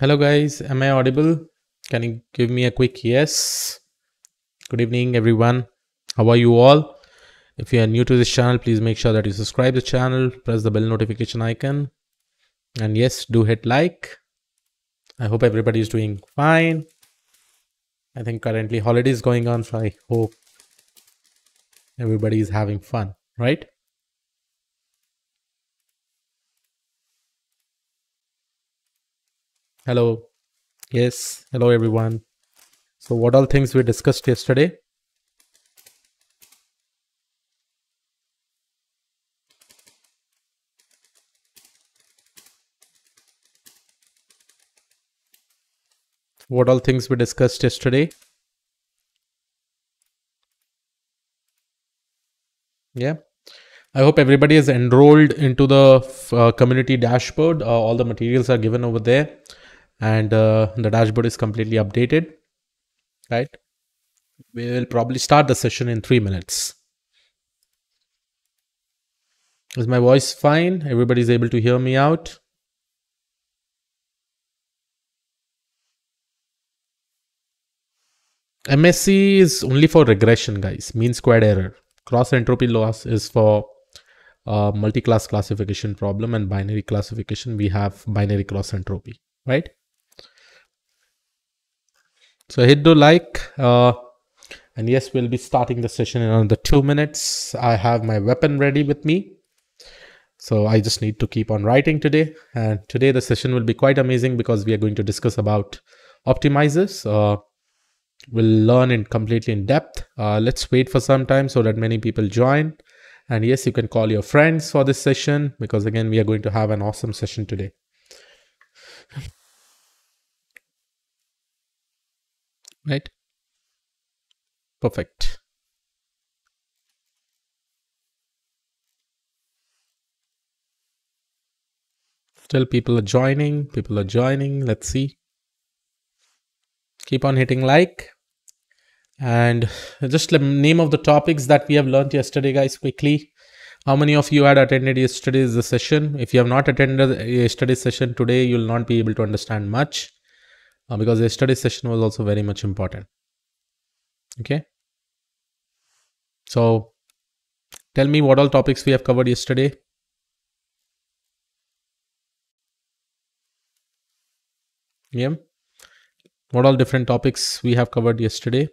Hello guys, am I audible? Can you give me a quick yes? Good evening everyone. How are you all? If you are new to this channel, please make sure that you subscribe the channel, press the bell notification icon. And yes, do hit like. I hope everybody is doing fine. I think currently holidays going on, so I hope everybody is having fun, right? Hello. Yes. Hello, everyone. So, what all things we discussed yesterday? What all things we discussed yesterday? Yeah. I hope everybody is enrolled into the uh, community dashboard. Uh, all the materials are given over there and uh, the dashboard is completely updated right? We will probably start the session in three minutes. Is my voice fine? Everybody is able to hear me out? MSE is only for regression guys. Mean squared error. Cross entropy loss is for uh, multi-class classification problem and binary classification. We have binary cross entropy right so hit the like uh, and yes, we'll be starting the session in another two minutes. I have my weapon ready with me. So I just need to keep on writing today. And today the session will be quite amazing because we are going to discuss about optimizers. Uh, we'll learn in completely in depth. Uh, let's wait for some time so that many people join. And yes, you can call your friends for this session because again, we are going to have an awesome session today. Right? Perfect. Still people are joining, people are joining. Let's see. Keep on hitting like. And just the name of the topics that we have learned yesterday, guys, quickly. How many of you had attended yesterday's session? If you have not attended yesterday's session today, you will not be able to understand much uh, because yesterday's session was also very much important. Okay. So tell me what all topics we have covered yesterday. Yeah. What all different topics we have covered yesterday.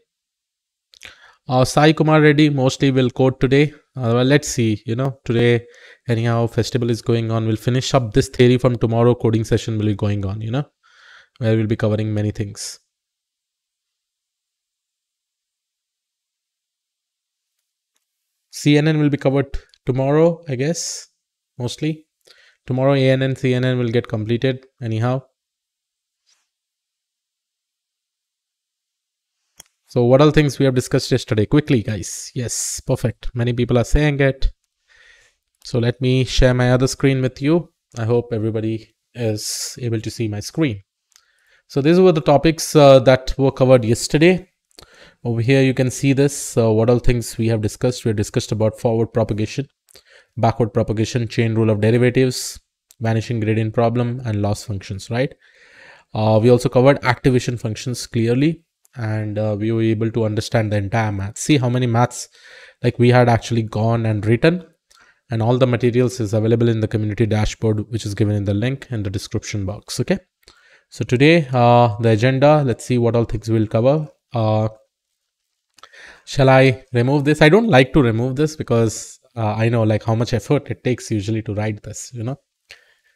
Uh, Sai Kumar Reddy mostly will code today. Uh, well, let's see. You know, today, anyhow, festival is going on. We'll finish up this theory from tomorrow. Coding session will be going on. You know where we'll be covering many things. CNN will be covered tomorrow, I guess, mostly. Tomorrow, ANN, CNN will get completed anyhow. So what all things we have discussed yesterday? Quickly, guys. Yes, perfect. Many people are saying it. So let me share my other screen with you. I hope everybody is able to see my screen. So these were the topics uh, that were covered yesterday. Over here, you can see this, uh, what all things we have discussed. We have discussed about forward propagation, backward propagation, chain rule of derivatives, vanishing gradient problem, and loss functions, right? Uh, we also covered activation functions clearly, and uh, we were able to understand the entire math. See how many maths like we had actually gone and written and all the materials is available in the community dashboard, which is given in the link in the description box, okay? So today, uh, the agenda, let's see what all things we'll cover. Uh, shall I remove this? I don't like to remove this because uh, I know like how much effort it takes usually to write this, you know.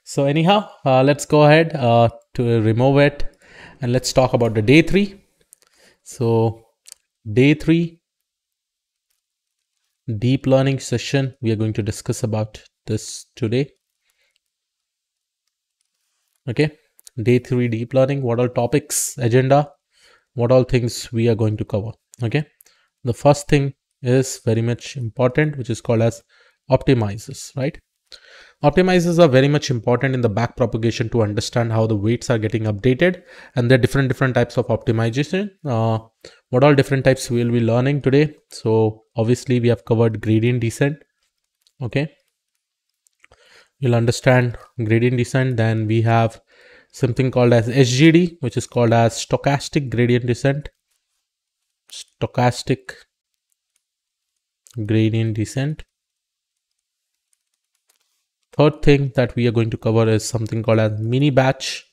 So anyhow, uh, let's go ahead uh, to remove it and let's talk about the day three. So day three, deep learning session. We are going to discuss about this today. Okay day three deep learning what all topics agenda what all things we are going to cover okay? The first thing is very much important which is called as optimizers right? Optimizers are very much important in the back propagation to understand how the weights are getting updated and there are different different types of optimization. Uh, what all different types we will be learning today? So obviously we have covered gradient descent okay? You'll understand gradient descent then we have something called as SGD, which is called as stochastic gradient descent. Stochastic gradient descent. Third thing that we are going to cover is something called as mini batch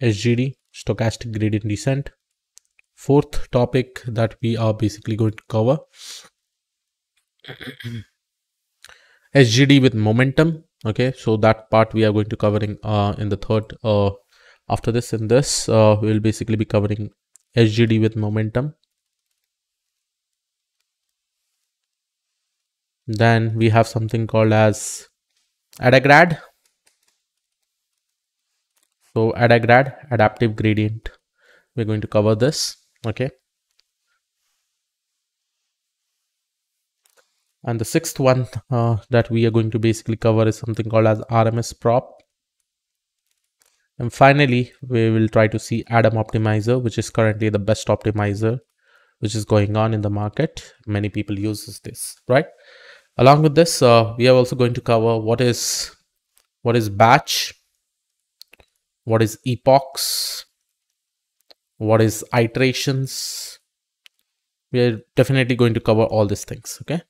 SGD, stochastic gradient descent. Fourth topic that we are basically going to cover SGD with momentum. Okay, so that part we are going to covering uh, in the third uh, after this in this uh, we will basically be covering SGD with momentum Then we have something called as ADAGRAD. So ADAGRAD, adaptive gradient. We're going to cover this. Okay. And the sixth one uh, that we are going to basically cover is something called as RMS prop. And finally, we will try to see Adam optimizer, which is currently the best optimizer, which is going on in the market. Many people uses this, right? Along with this, uh, we are also going to cover what is what is batch, what is epochs, what is iterations. We are definitely going to cover all these things. Okay.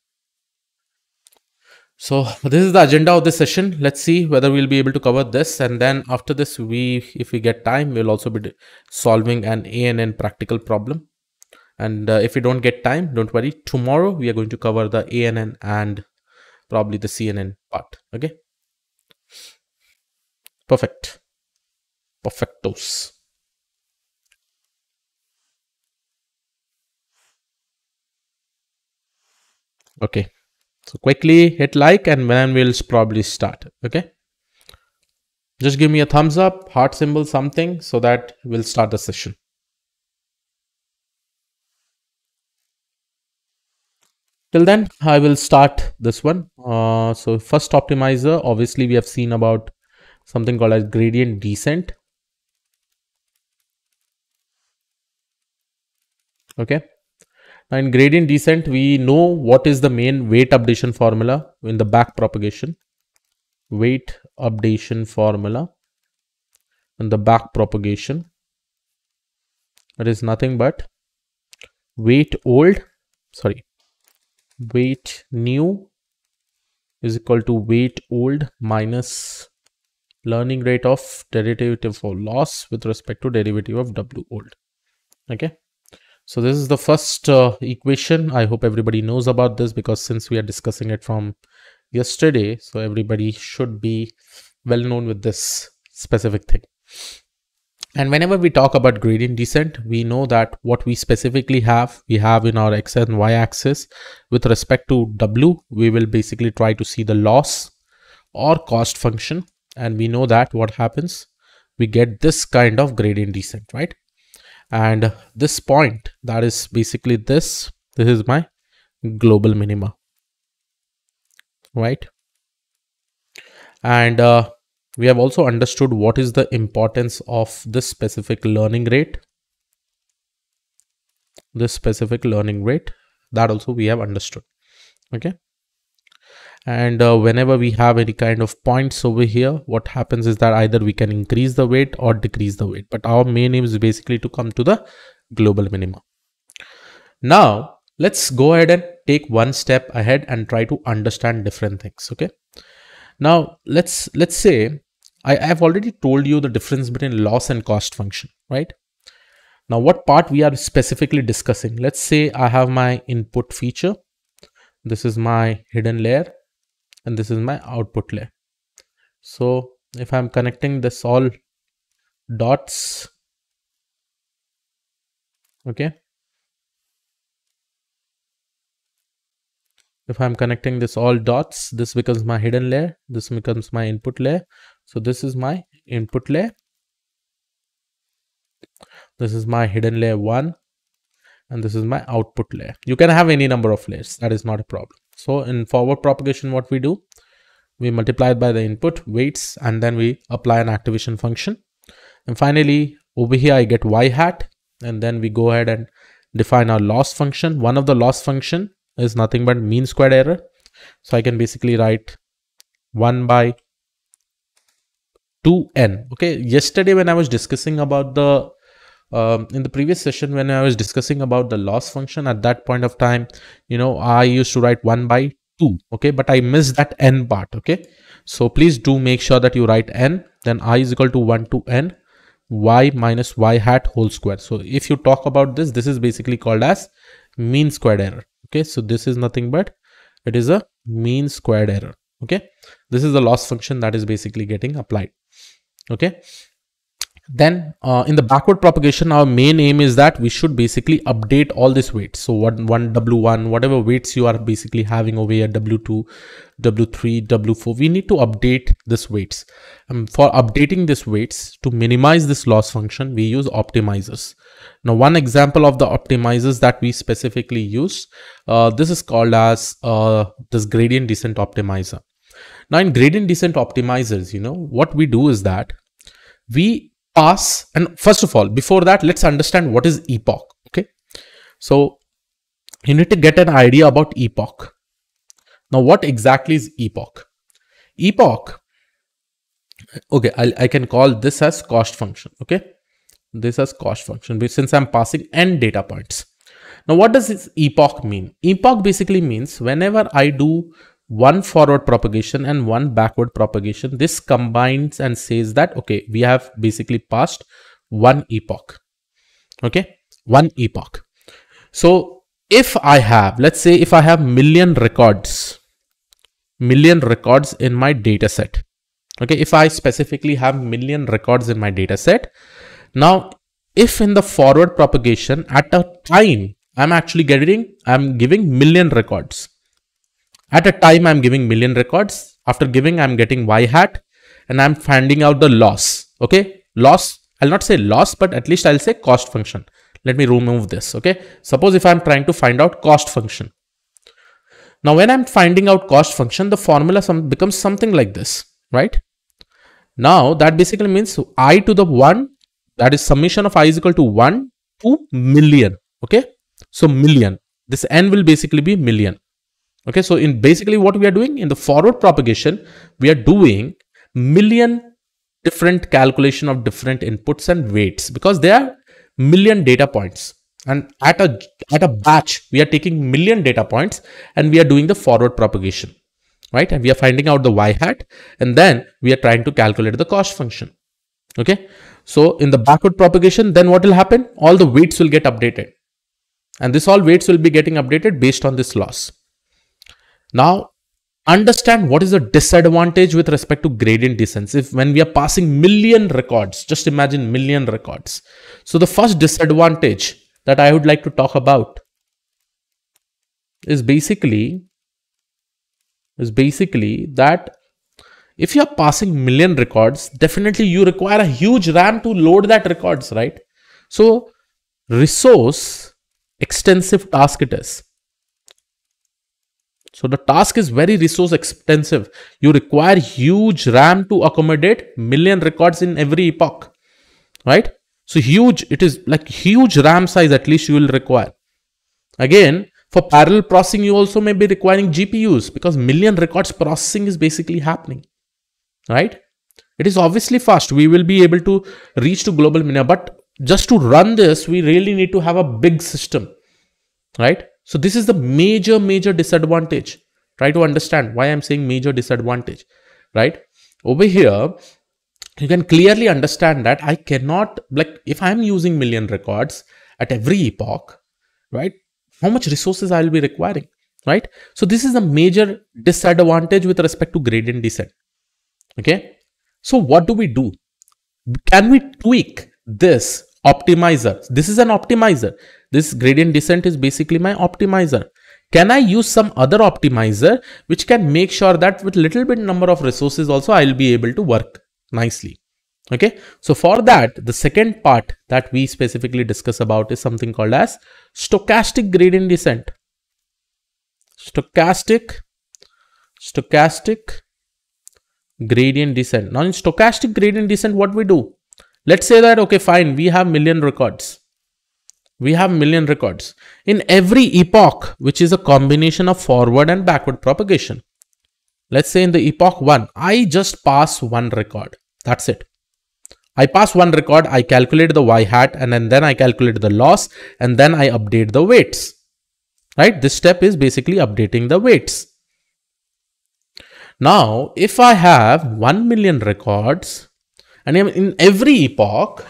So this is the agenda of this session. Let's see whether we'll be able to cover this. And then after this, we, if we get time, we'll also be solving an ANN practical problem. And uh, if we don't get time, don't worry. Tomorrow we are going to cover the ANN and probably the CNN part. Okay. Perfect. Perfectos. Okay. So quickly hit like and then we'll probably start. Okay. Just give me a thumbs up, heart symbol, something so that we'll start the session. till then i will start this one uh, so first optimizer obviously we have seen about something called as gradient descent okay in gradient descent we know what is the main weight updation formula in the back propagation weight updation formula in the back propagation it is nothing but weight old sorry weight new is equal to weight old minus learning rate of derivative for loss with respect to derivative of w old. Okay so this is the first uh, equation i hope everybody knows about this because since we are discussing it from yesterday so everybody should be well known with this specific thing and whenever we talk about gradient descent, we know that what we specifically have, we have in our x and y axis with respect to w, we will basically try to see the loss or cost function. And we know that what happens, we get this kind of gradient descent, right? And this point, that is basically this, this is my global minima, right? And uh, we have also understood what is the importance of this specific learning rate. This specific learning rate that also we have understood. Okay. And uh, whenever we have any kind of points over here, what happens is that either we can increase the weight or decrease the weight. But our main aim is basically to come to the global minima. Now, let's go ahead and take one step ahead and try to understand different things. Okay. Now let's let's say I have already told you the difference between loss and cost function, right? Now what part we are specifically discussing? Let's say I have my input feature. This is my hidden layer and this is my output layer. So if I'm connecting this all dots, okay, if I'm connecting this all dots, this becomes my hidden layer, this becomes my input layer. So this is my input layer. This is my hidden layer 1 and this is my output layer. You can have any number of layers, that is not a problem. So in forward propagation, what we do, we multiply it by the input weights and then we apply an activation function. And finally, over here I get y hat and then we go ahead and define our loss function. One of the loss function is nothing but mean squared error. So I can basically write 1 by 2n. Okay, yesterday when I was discussing about the um, in the previous session when I was discussing about the loss function at that point of time, you know, I used to write 1 by 2, okay, but I missed that n part, okay. So please do make sure that you write n, then i is equal to 1 to n, y minus y hat whole square. So if you talk about this, this is basically called as mean squared error, okay. So this is nothing but it is a mean squared error, okay. This is the loss function that is basically getting applied, okay then uh, in the backward propagation our main aim is that we should basically update all these weights so what one w1 whatever weights you are basically having over here w2 w3 w4 we need to update this weights. Um, for updating these weights to minimize this loss function we use optimizers. Now one example of the optimizers that we specifically use uh, this is called as uh, this gradient descent optimizer. Now in gradient descent optimizers you know what we do is that we pass. And first of all before that let's understand what is epoch okay? So you need to get an idea about epoch. Now what exactly is epoch? Epoch okay I, I can call this as cost function okay? This as cost function since i'm passing n data points. Now what does this epoch mean? Epoch basically means whenever i do one forward propagation and one backward propagation. This combines and says that, okay, we have basically passed one epoch. Okay, one epoch. So if I have, let's say if I have million records, million records in my data set. Okay, if I specifically have million records in my data set. Now, if in the forward propagation at a time, I'm actually getting, I'm giving million records at a time, I'm giving million records. After giving, I'm getting y hat and I'm finding out the loss. Okay. Loss, I'll not say loss, but at least I'll say cost function. Let me remove this. Okay. Suppose if I'm trying to find out cost function. Now, when I'm finding out cost function, the formula some, becomes something like this, right? Now, that basically means i to the 1, that is summation of i is equal to 1 to million, okay? So, million. This n will basically be million. Okay, so in basically what we are doing in the forward propagation, we are doing million different calculation of different inputs and weights because there are million data points. And at a at a batch we are taking million data points and we are doing the forward propagation right? And we are finding out the y hat and then we are trying to calculate the cost function okay? So in the backward propagation then what will happen? All the weights will get updated. And this all weights will be getting updated based on this loss now, understand what is the disadvantage with respect to gradient descent. If when we are passing million records, just imagine million records. So the first disadvantage that I would like to talk about is basically is basically that if you are passing million records, definitely you require a huge RAM to load that records, right? So resource extensive task it is. So the task is very resource extensive. You require huge RAM to accommodate million records in every epoch, right? So huge, it is like huge RAM size at least you will require. Again, for parallel processing, you also may be requiring GPUs because million records processing is basically happening, right? It is obviously fast. We will be able to reach to global minimum, but just to run this, we really need to have a big system, right? So this is the major, major disadvantage. Try to understand why I'm saying major disadvantage, right? Over here, you can clearly understand that I cannot, like if I'm using million records at every epoch, right? How much resources I will be requiring, right? So this is a major disadvantage with respect to gradient descent. Okay. So what do we do? Can we tweak this optimizer? This is an optimizer. This gradient descent is basically my optimizer. Can I use some other optimizer which can make sure that with little bit number of resources also I'll be able to work nicely. Okay, so for that, the second part that we specifically discuss about is something called as stochastic gradient descent. Stochastic, stochastic gradient descent. Now in stochastic gradient descent, what we do? Let's say that, okay, fine, we have million records we have million records in every epoch, which is a combination of forward and backward propagation. Let's say in the epoch 1, I just pass one record. That's it. I pass one record, I calculate the y hat, and then, I calculate the loss, and then I update the weights. Right? This step is basically updating the weights. Now, if I have 1 million records, and in every epoch,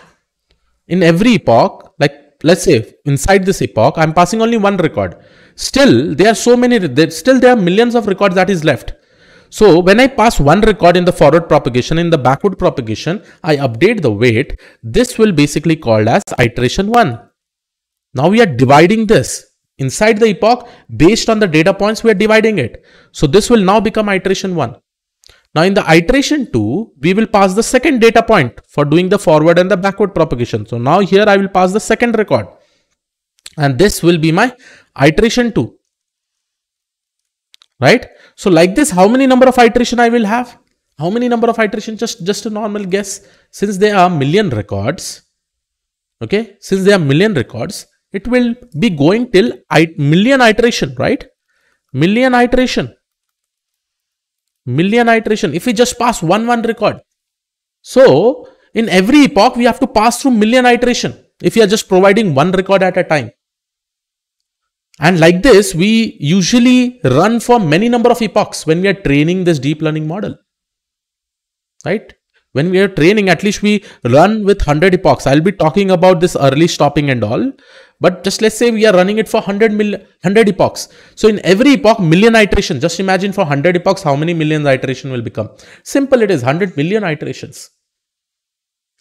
in every epoch, like let's say inside this epoch, I'm passing only one record. Still, there are so many, there, still there are millions of records that is left. So when I pass one record in the forward propagation, in the backward propagation, I update the weight. This will basically called as iteration 1. Now we are dividing this. Inside the epoch, based on the data points, we are dividing it. So this will now become iteration 1. Now in the iteration 2, we will pass the second data point for doing the forward and the backward propagation. So now here I will pass the second record. And this will be my iteration 2 right? So like this how many number of iteration i will have? How many number of iteration? Just just a normal guess. Since there are million records okay? Since there are million records it will be going till million iteration right? Million iteration million iteration if we just pass one one record so in every epoch we have to pass through million iteration if you are just providing one record at a time and like this, we usually run for many number of epochs when we are training this deep learning model. Right? When we are training, at least we run with 100 epochs. I'll be talking about this early stopping and all. But just let's say we are running it for 100 million, 100 epochs. So in every epoch, million iteration. Just imagine for 100 epochs, how many million iteration will become. Simple it is, 100 million iterations.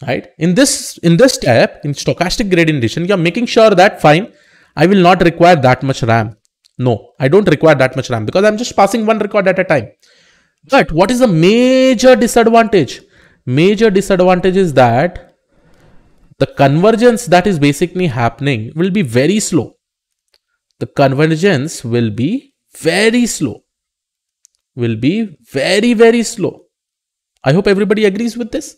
Right? In this, in this step, in stochastic gradient descent, you're making sure that fine, I will not require that much RAM. No, I don't require that much RAM because I'm just passing one record at a time. But what is the major disadvantage? Major disadvantage is that the convergence that is basically happening will be very slow. The convergence will be very slow. Will be very, very slow. I hope everybody agrees with this.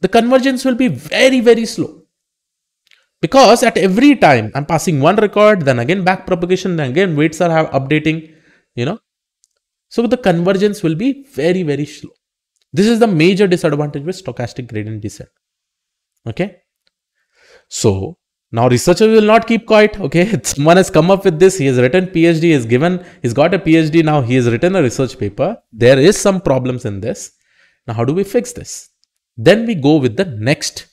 The convergence will be very, very slow. Because at every time I'm passing one record, then again back propagation, then again weights are updating, you know. So the convergence will be very, very slow. This is the major disadvantage with stochastic gradient descent. Okay. So now researcher will not keep quiet. Okay. Someone has come up with this. He has written PhD, he has given, he's got a PhD now. He has written a research paper. There is some problems in this. Now, how do we fix this? Then we go with the next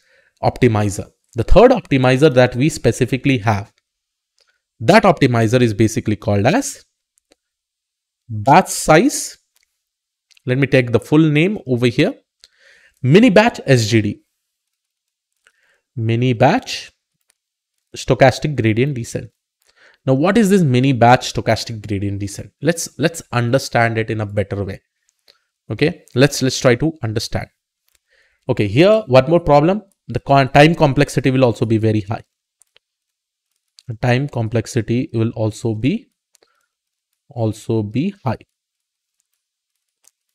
optimizer. The third optimizer that we specifically have, that optimizer is basically called as batch size. Let me take the full name over here. Mini batch SGD. Mini batch stochastic gradient descent. Now, what is this mini batch stochastic gradient descent? Let's let's understand it in a better way. Okay, let's let's try to understand. Okay, here one more problem the time complexity will also be very high. The time complexity will also be also be high.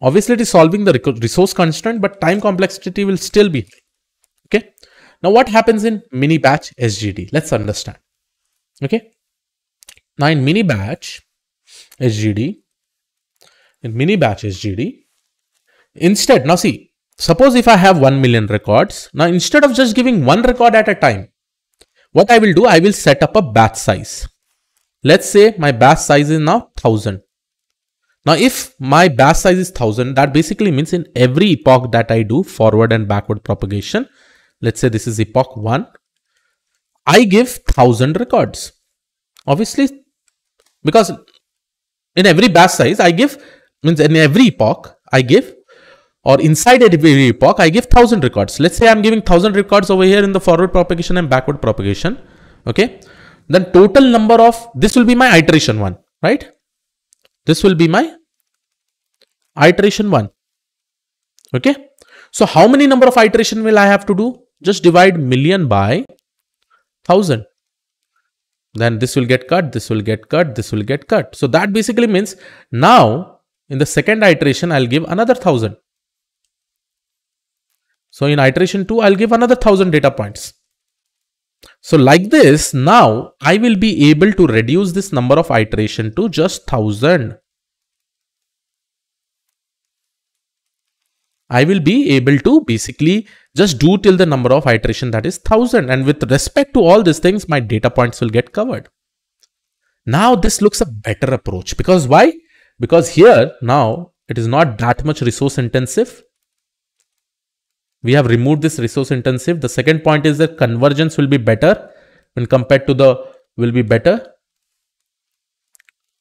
Obviously, it is solving the resource constraint, but time complexity will still be. Okay. Now, what happens in mini batch SGD? Let's understand. Okay. Now, in mini batch SGD, in mini batch SGD, instead, now see, Suppose if I have 1 million records, now instead of just giving one record at a time, what I will do, I will set up a batch size. Let's say my batch size is now 1000. Now, if my batch size is 1000, that basically means in every epoch that I do forward and backward propagation, let's say this is epoch 1, I give 1000 records. Obviously, because in every batch size, I give, means in every epoch, I give or inside every epoch, I give 1000 records. Let's say I'm giving 1000 records over here in the forward propagation and backward propagation. Okay. Then total number of, this will be my iteration one, right? This will be my iteration one. Okay. So how many number of iteration will I have to do? Just divide million by 1000. Then this will get cut, this will get cut, this will get cut. So that basically means now in the second iteration, I'll give another 1000. So in iteration 2, I'll give another 1000 data points. So like this, now I will be able to reduce this number of iteration to just 1000. I will be able to basically just do till the number of iteration that is 1000. And with respect to all these things, my data points will get covered. Now this looks a better approach because why? Because here now it is not that much resource intensive. We have removed this resource intensive. The second point is that convergence will be better when compared to the will be better.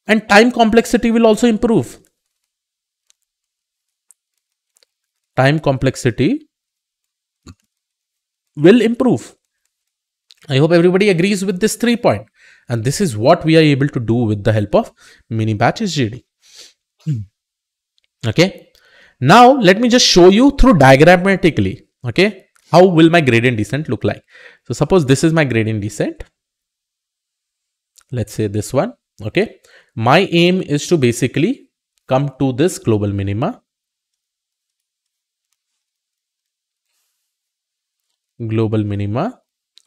And time complexity will also improve. Time complexity will improve. I hope everybody agrees with this three point. And this is what we are able to do with the help of mini batch SGD. Hmm. Okay. Now let me just show you through diagrammatically. Okay. How will my gradient descent look like? So suppose this is my gradient descent. Let's say this one. Okay. My aim is to basically come to this global minima. Global minima.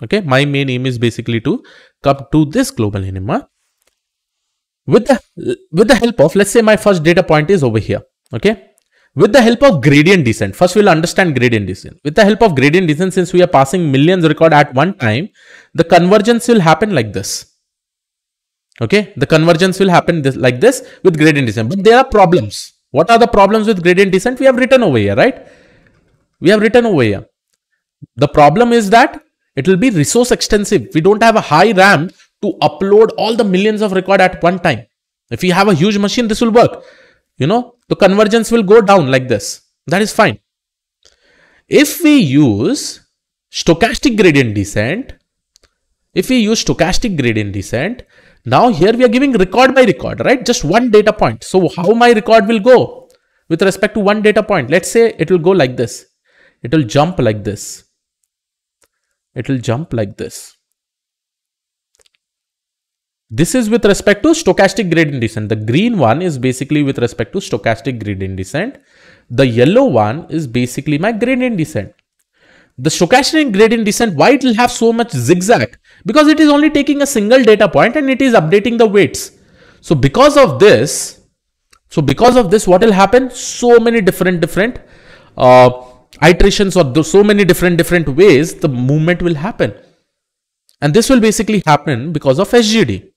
Okay. My main aim is basically to come to this global minima with the with the help of let's say my first data point is over here okay with the help of gradient descent first we'll understand gradient descent. With the help of gradient descent since we are passing millions record at one time the convergence will happen like this. Okay? The convergence will happen this, like this with gradient descent. But there are problems. What are the problems with gradient descent? We have written over here right? We have written over here. The problem is that it will be resource extensive. We don't have a high ram to upload all the millions of record at one time. If you have a huge machine this will work. You know the convergence will go down like this. That is fine. If we use stochastic gradient descent, if we use stochastic gradient descent, now here we are giving record by record, right? Just one data point. So how my record will go with respect to one data point? Let's say it will go like this. It will jump like this. It will jump like this. This is with respect to stochastic gradient descent. The green one is basically with respect to stochastic gradient descent. The yellow one is basically my gradient descent. The stochastic gradient descent, why it will have so much zigzag? Because it is only taking a single data point and it is updating the weights. So because of this, so because of this, what will happen? So many different, different uh, iterations or so many different, different ways the movement will happen. And this will basically happen because of SGD.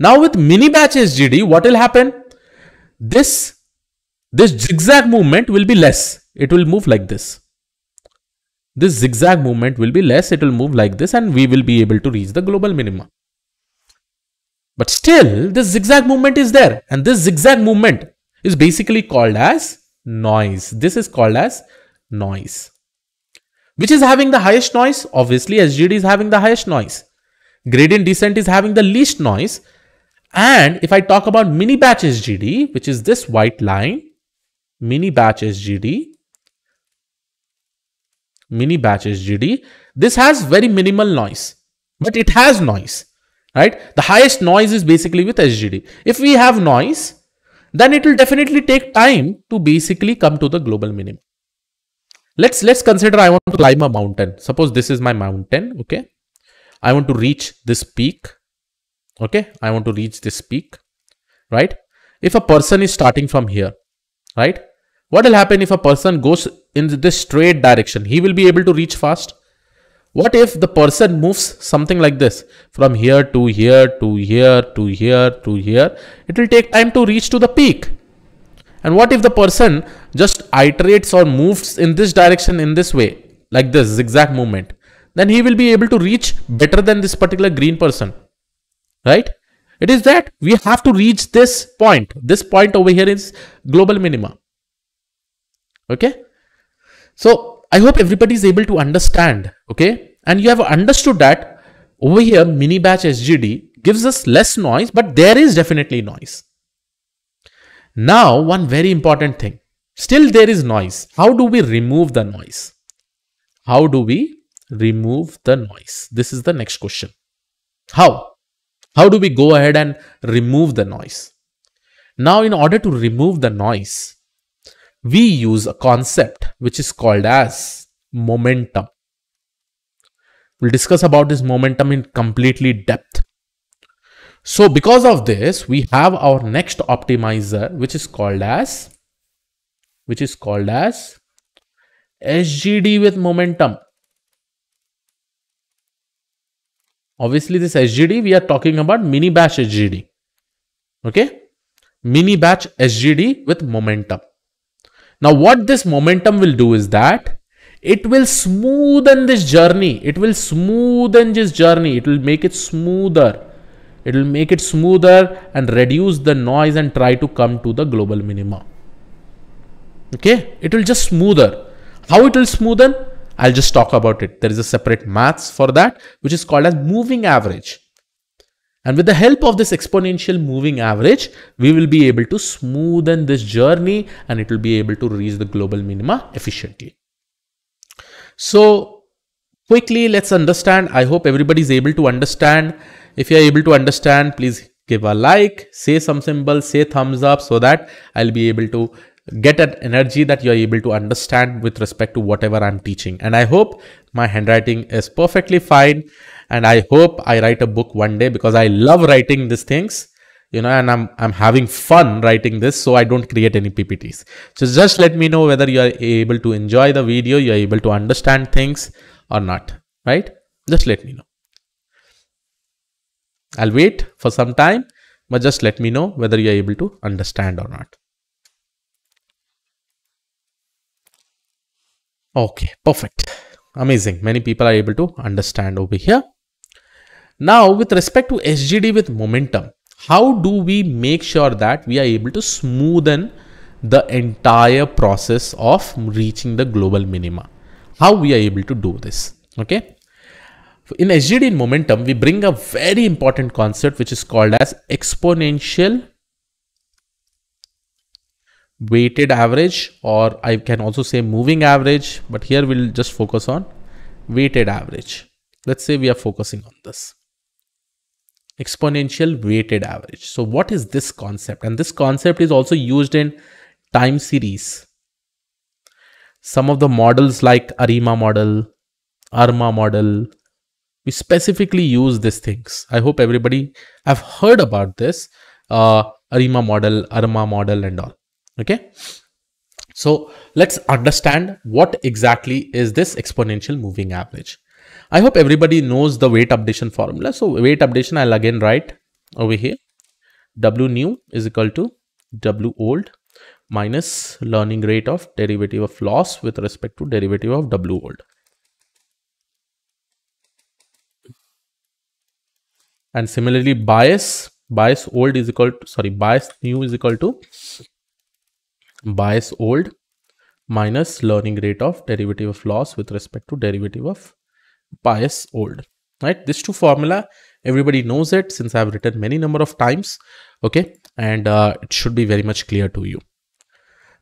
Now with mini batch SGD, what will happen? This, this zigzag movement will be less. It will move like this. This zigzag movement will be less. It will move like this and we will be able to reach the global minima. But still, this zigzag movement is there. And this zigzag movement is basically called as noise. This is called as noise. Which is having the highest noise? Obviously, SGD is having the highest noise. Gradient descent is having the least noise. And if I talk about mini batch SGD, which is this white line, mini batch SGD, mini batch SGD, this has very minimal noise, but it has noise, right? The highest noise is basically with SGD. If we have noise, then it will definitely take time to basically come to the global minimum. Let's let's consider I want to climb a mountain. Suppose this is my mountain, okay? I want to reach this peak okay i want to reach this peak right? If a person is starting from here right? What will happen if a person goes in this straight direction? He will be able to reach fast. What if the person moves something like this? From here to here to here to here to here. It will take time to reach to the peak. And what if the person just iterates or moves in this direction in this way like this zigzag movement? Then he will be able to reach better than this particular green person right? It is that we have to reach this point. This point over here is global minima. Okay. So I hope everybody is able to understand. Okay. And you have understood that over here, mini batch SGD gives us less noise, but there is definitely noise. Now, one very important thing. Still there is noise. How do we remove the noise? How do we remove the noise? This is the next question. How? How do we go ahead and remove the noise? Now, in order to remove the noise, we use a concept which is called as momentum. We'll discuss about this momentum in completely depth. So because of this, we have our next optimizer, which is called as, which is called as SGD with momentum. Obviously, this SGD, we are talking about mini batch SGD. Okay. Mini batch SGD with momentum. Now, what this momentum will do is that it will smoothen this journey. It will smoothen this journey. It will make it smoother. It will make it smoother and reduce the noise and try to come to the global minima. Okay, it will just smoother. How it will smoothen? I'll just talk about it. There is a separate maths for that, which is called as moving average. And with the help of this exponential moving average, we will be able to smoothen this journey and it will be able to reach the global minima efficiently. So quickly, let's understand. I hope everybody is able to understand. If you are able to understand, please give a like, say some symbol, say thumbs up so that I'll be able to get an energy that you're able to understand with respect to whatever I'm teaching. And I hope my handwriting is perfectly fine. And I hope I write a book one day because I love writing these things you know, and I'm, I'm having fun writing this, so I don't create any PPTs. So just let me know whether you are able to enjoy the video, you are able to understand things or not, right? Just let me know. I'll wait for some time, but just let me know whether you are able to understand or not. Okay, perfect. Amazing. Many people are able to understand over here. Now, with respect to SGD with momentum, how do we make sure that we are able to smoothen the entire process of reaching the global minima? How we are able to do this? Okay. In SGD in momentum, we bring a very important concept which is called as exponential weighted average or I can also say moving average, but here we'll just focus on weighted average. Let's say we are focusing on this exponential weighted average. So what is this concept? And this concept is also used in time series. Some of the models like ARIMA model, ARMA model, we specifically use these things. I hope everybody have heard about this uh, ARIMA model, ARMA model and all. Okay. So let's understand what exactly is this exponential moving average. I hope everybody knows the weight updation formula. So weight updation, I'll again write over here. W new is equal to W old minus learning rate of derivative of loss with respect to derivative of W old. And similarly, bias, bias old is equal to, sorry, bias new is equal to bias old minus learning rate of derivative of loss with respect to derivative of bias old. Right? This two formula everybody knows it since i've written many number of times. Okay? And uh, it should be very much clear to you.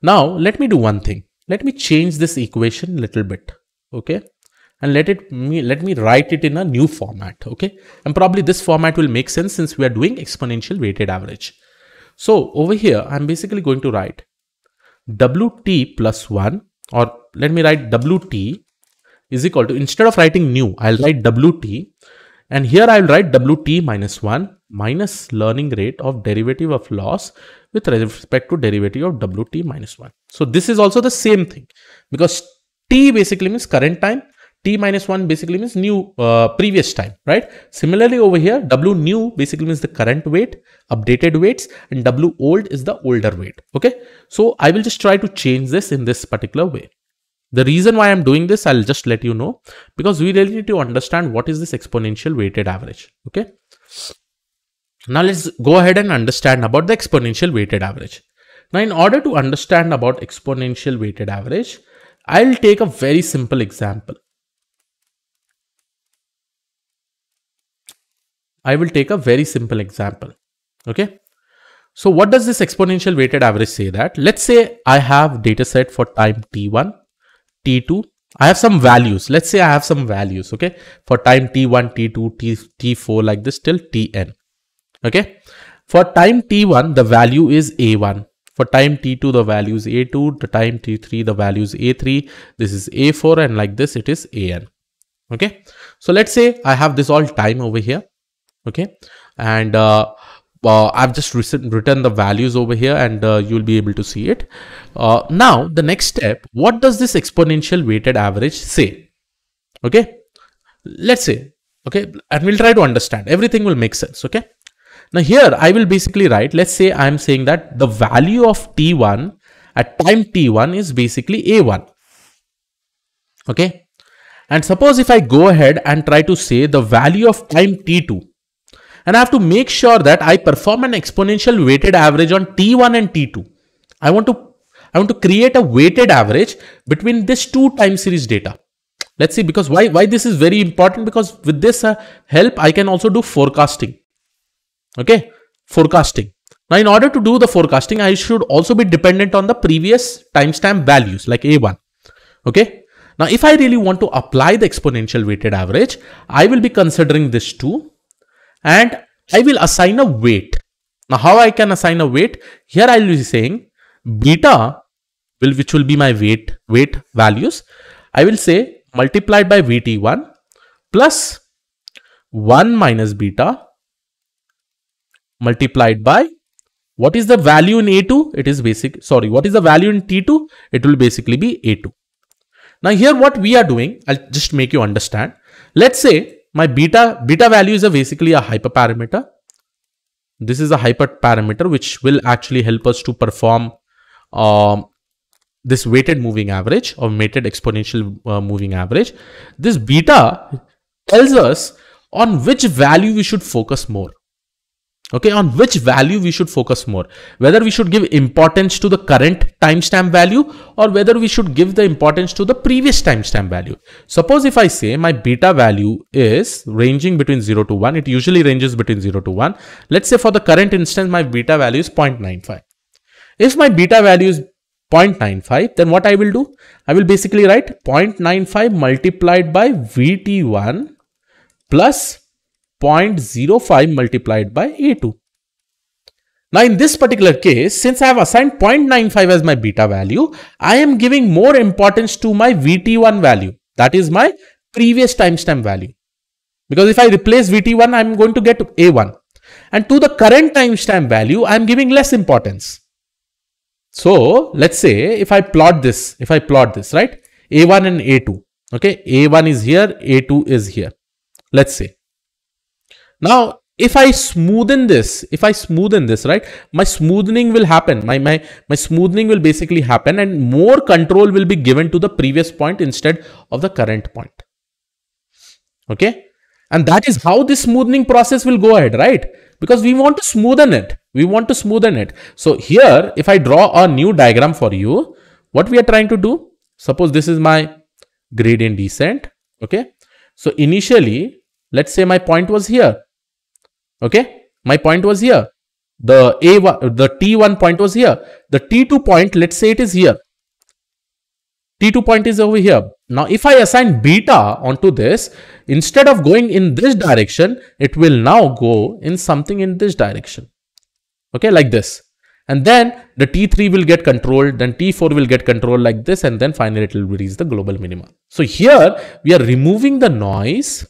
Now let me do one thing. Let me change this equation little bit. Okay? And let it me let me write it in a new format. Okay? And probably this format will make sense since we are doing exponential weighted average. So over here i'm basically going to write wt plus 1 or let me write wt is equal to, instead of writing new, I'll write WT and here I'll write WT minus 1 minus learning rate of derivative of loss with respect to derivative of WT minus 1. So this is also the same thing because T basically means current time, T minus 1 basically means new uh, previous time, right? Similarly over here, W new basically means the current weight, updated weights and W old is the older weight, okay? So I will just try to change this in this particular way. The reason why I'm doing this, I'll just let you know because we really need to understand what is this exponential weighted average. Okay. Now let's go ahead and understand about the exponential weighted average. Now in order to understand about exponential weighted average, I'll take a very simple example. I will take a very simple example. Okay. So what does this exponential weighted average say that? Let's say I have data set for time t1 t2 I have some values. Let's say I have some values, okay, for time t1, t2, t, t4 like this till tn, okay. For time t1, the value is a1. For time t2, the value is a2. The time t3, the value is a3. This is a4 and like this, it is an, okay. So let's say I have this all time over here, okay. And uh, uh, I've just written the values over here and uh, you'll be able to see it. Uh, now, the next step, what does this exponential weighted average say? Okay, let's say, okay, and we'll try to understand. Everything will make sense, okay? Now here, I will basically write, let's say I'm saying that the value of T1 at time T1 is basically A1. Okay, and suppose if I go ahead and try to say the value of time T2 and I have to make sure that I perform an exponential weighted average on T1 and T2. I want to I want to create a weighted average between this two time series data. Let's see because why why this is very important because with this uh, help I can also do forecasting. Okay, forecasting. Now in order to do the forecasting I should also be dependent on the previous timestamp values like A1. Okay. Now if I really want to apply the exponential weighted average I will be considering this two and I will assign a weight. Now how I can assign a weight? Here I will be saying beta will which will be my weight weight values. I will say multiplied by VT1 plus 1 minus beta multiplied by what is the value in A2? It is basic, sorry, what is the value in T2? It will basically be A2. Now here what we are doing, I'll just make you understand. Let's say my beta, beta value is a basically a hyperparameter. This is a hyperparameter which will actually help us to perform um, this weighted moving average or weighted exponential uh, moving average. This beta tells us on which value we should focus more okay on which value we should focus more? Whether we should give importance to the current timestamp value or whether we should give the importance to the previous timestamp value. Suppose if i say my beta value is ranging between 0 to 1 it usually ranges between 0 to 1 let's say for the current instance my beta value is 0.95 if my beta value is 0.95 then what i will do? I will basically write 0.95 multiplied by vt1 plus 0.05 multiplied by A2. Now in this particular case, since I have assigned 0.95 as my beta value, I am giving more importance to my VT1 value. That is my previous timestamp value. Because if I replace VT1, I'm going to get A1. And to the current timestamp value, I'm giving less importance. So let's say if I plot this, if I plot this, right? A1 and A2. Okay, A1 is here, A2 is here. Let's say. Now, if I smoothen this, if I smoothen this, right, my smoothing will happen. My, my, my smoothing will basically happen and more control will be given to the previous point instead of the current point. Okay. And that is how this smoothing process will go ahead, right? Because we want to smoothen it. We want to smoothen it. So here, if I draw a new diagram for you, what we are trying to do, suppose this is my gradient descent. Okay. So initially, let's say my point was here Okay, my point was here. The A1, the T1 point was here. The T2 point, let's say it is here. T2 point is over here. Now, if I assign beta onto this, instead of going in this direction, it will now go in something in this direction. Okay, like this. And then the T3 will get controlled, then T4 will get controlled like this, and then finally it will reach the global minima. So here we are removing the noise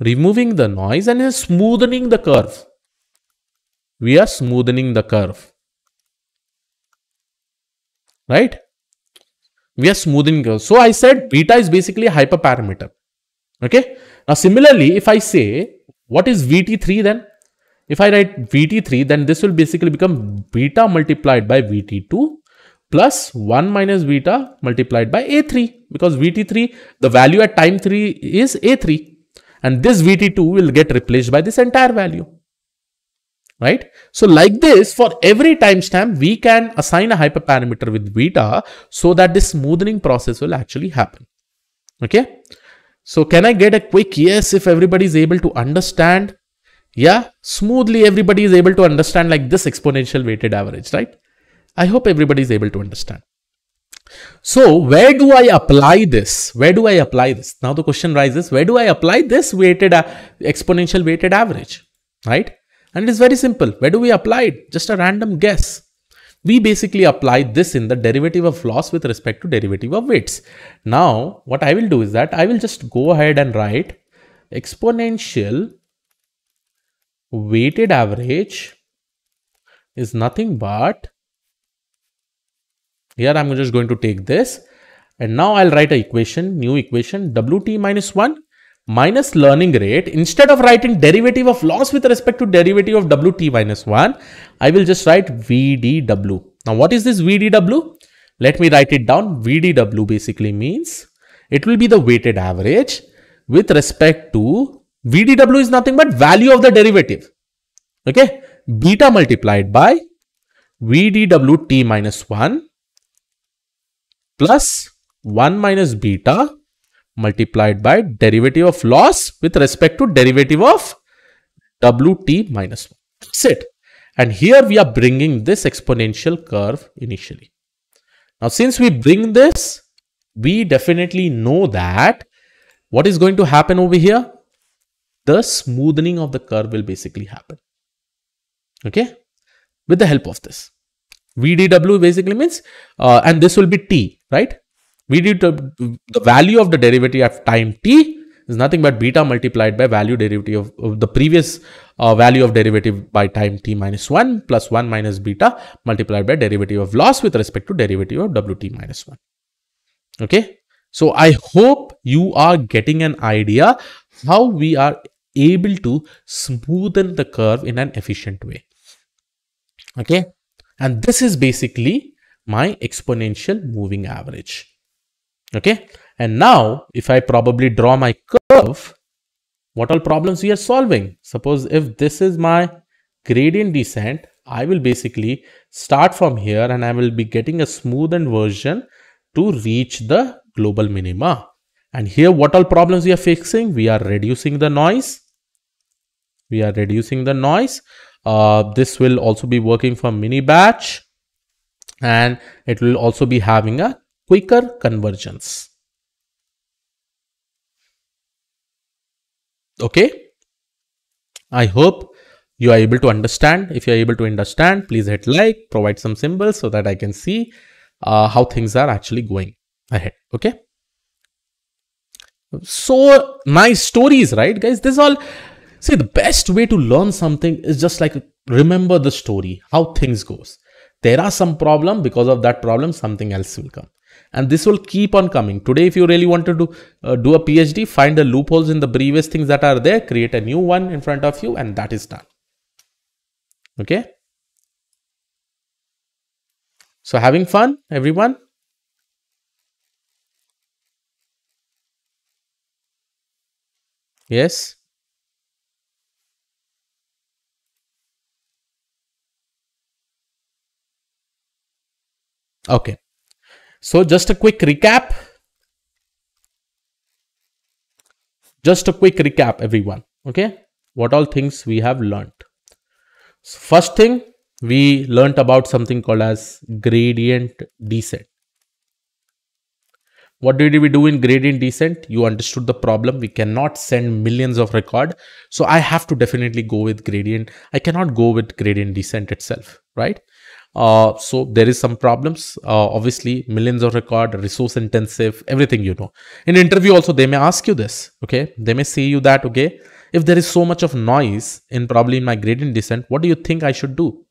removing the noise and smoothing the curve. We are smoothing the curve. Right? We are smoothing curve. So I said beta is basically a hyperparameter. Okay. Now similarly, if I say what is VT3 then? If I write VT3, then this will basically become beta multiplied by VT2 plus 1 minus beta multiplied by A3 because VT3, the value at time 3 is A3 and this VT2 will get replaced by this entire value. Right? So like this, for every timestamp, we can assign a hyperparameter with beta so that this smoothing process will actually happen. Okay? So can I get a quick yes if everybody is able to understand? Yeah, smoothly everybody is able to understand like this exponential weighted average, right? I hope everybody is able to understand. So where do I apply this? Where do I apply this? Now the question rises, where do I apply this weighted exponential weighted average, right? And it's very simple. Where do we apply it? Just a random guess. We basically apply this in the derivative of loss with respect to derivative of weights. Now, what I will do is that I will just go ahead and write exponential weighted average is nothing but here I'm just going to take this and now I'll write a equation, new equation, Wt minus 1 minus learning rate. Instead of writing derivative of loss with respect to derivative of Wt minus 1, I will just write VdW. Now what is this VdW? Let me write it down. VdW basically means it will be the weighted average with respect to VdW is nothing but value of the derivative. Okay. Beta multiplied by VdW t minus 1 plus 1 minus beta multiplied by derivative of loss with respect to derivative of Wt minus 1. That's it. And here we are bringing this exponential curve initially. Now, since we bring this, we definitely know that what is going to happen over here? The smoothing of the curve will basically happen. Okay. With the help of this. VDW basically means, uh, and this will be T, right? we did the value of the derivative at time t is nothing but beta multiplied by value derivative of, of the previous uh, value of derivative by time t minus 1 plus 1 minus beta multiplied by derivative of loss with respect to derivative of wt minus 1. Okay. So I hope you are getting an idea how we are able to smoothen the curve in an efficient way. Okay. And this is basically my exponential moving average. Okay. And now if I probably draw my curve, what all problems we are solving? Suppose if this is my gradient descent, I will basically start from here and I will be getting a smoothened version to reach the global minima. And here what all problems we are fixing? We are reducing the noise. We are reducing the noise. Uh, this will also be working for mini batch and it will also be having a quicker convergence. Okay. I hope you are able to understand. If you are able to understand, please hit like, provide some symbols so that I can see uh, how things are actually going ahead. Okay. So nice stories, right, guys? This all, see, the best way to learn something is just like remember the story, how things goes. There are some problem because of that problem, something else will come. And this will keep on coming. Today if you really want to do uh, do a phd find the loopholes in the previous things that are there create a new one in front of you and that is done. Okay? So having fun everyone? Yes okay so just a quick recap. Just a quick recap, everyone. Okay. What all things we have learned. So first thing, we learned about something called as gradient descent. What did we do in gradient descent? You understood the problem. We cannot send millions of record. So I have to definitely go with gradient. I cannot go with gradient descent itself, right? Uh, so there is some problems. Uh, obviously, millions of record, resource intensive, everything you know. In interview also, they may ask you this. Okay, they may say you that. Okay, if there is so much of noise in probably in my gradient descent, what do you think I should do?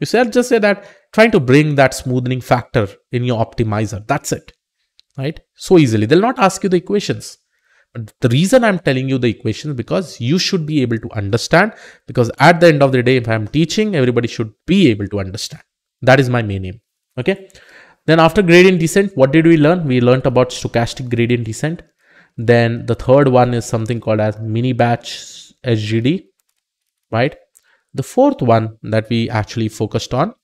You said just say that trying to bring that smoothing factor in your optimizer. That's it, right? So easily they'll not ask you the equations. But the reason I'm telling you the equations because you should be able to understand because at the end of the day, if I'm teaching, everybody should be able to understand. That is my main aim. Okay. Then after gradient descent, what did we learn? We learned about stochastic gradient descent. Then the third one is something called as mini batch SGD, right? The fourth one that we actually focused on,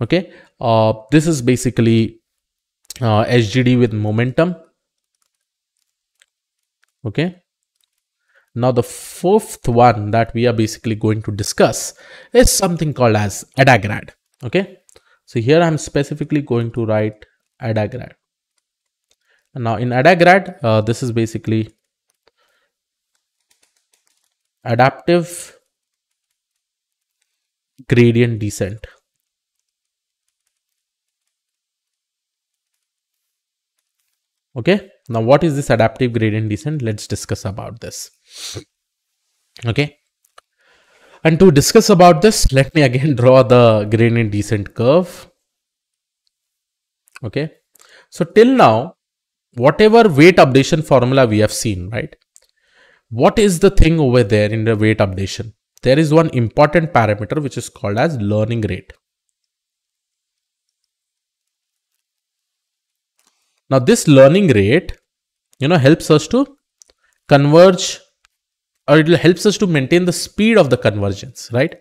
okay, uh, this is basically uh, SGD with momentum, okay. Now the fourth one that we are basically going to discuss is something called as ADAGRAD, okay. So here I'm specifically going to write ADAGRAD. And now in ADAGRAD, uh, this is basically adaptive gradient descent. Okay, now what is this adaptive gradient descent? Let's discuss about this. Okay, And to discuss about this, let me again draw the gradient descent curve. Okay. So till now, whatever weight updation formula we have seen, right? What is the thing over there in the weight updation? There is one important parameter which is called as learning rate. Now this learning rate, you know, helps us to converge or it helps us to maintain the speed of the convergence, right?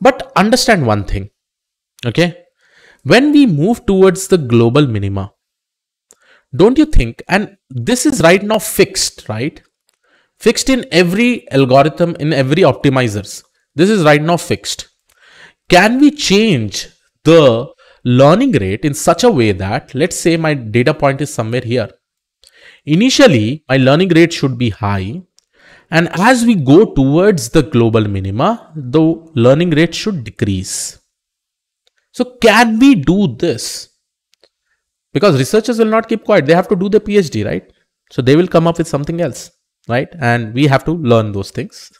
But understand one thing, okay? When we move towards the global minima, don't you think, and this is right now fixed, right? Fixed in every algorithm, in every optimizers. This is right now fixed. Can we change the learning rate in such a way that, let's say my data point is somewhere here. Initially, my learning rate should be high and as we go towards the global minima, the learning rate should decrease. So can we do this? Because researchers will not keep quiet. They have to do the PhD, right? So they will come up with something else, right? And we have to learn those things.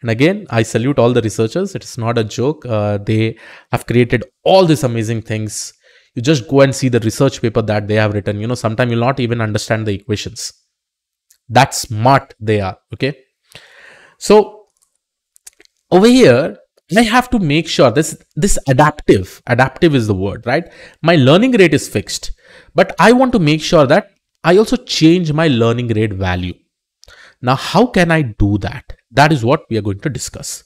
And again, I salute all the researchers. It is not a joke. Uh, they have created all these amazing things. You just go and see the research paper that they have written. You know, sometimes you'll not even understand the equations. That smart they are. Okay. So over here, I have to make sure this, this adaptive, adaptive is the word, right? My learning rate is fixed, but I want to make sure that I also change my learning rate value. Now, how can I do that? That is what we are going to discuss.